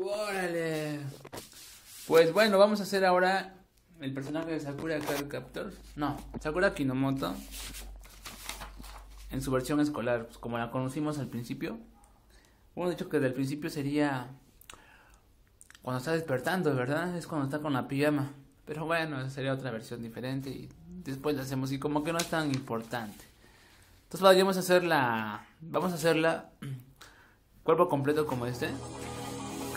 ¡Órale! Pues bueno, vamos a hacer ahora el personaje de Sakura Card Captor. No, Sakura Kinomoto. En su versión escolar, pues, como la conocimos al principio. Bueno, dicho hecho que del principio sería cuando está despertando, ¿verdad? Es cuando está con la pijama. Pero bueno, esa sería otra versión diferente y después la hacemos y como que no es tan importante. Entonces vamos a hacer la... Vamos a hacerla cuerpo completo como este.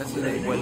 Bất cứ ai cũng.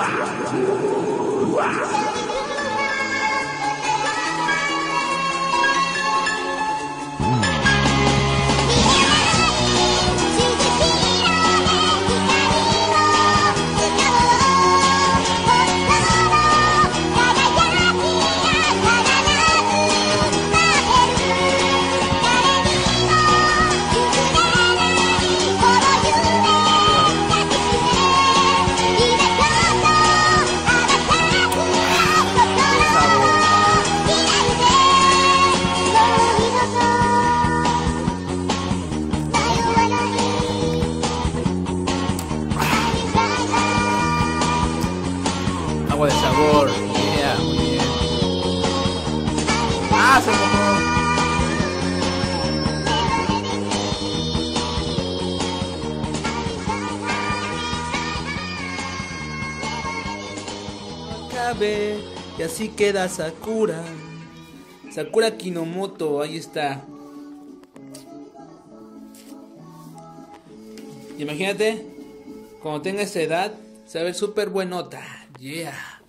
Uau! Uau! de sabor. Yeah, muy bien. Ah, se Acabe, y así queda Sakura. Sakura Kinomoto, ahí está. Imagínate, cuando tenga esa edad, saber súper buenota. Yeah.